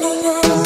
no, no.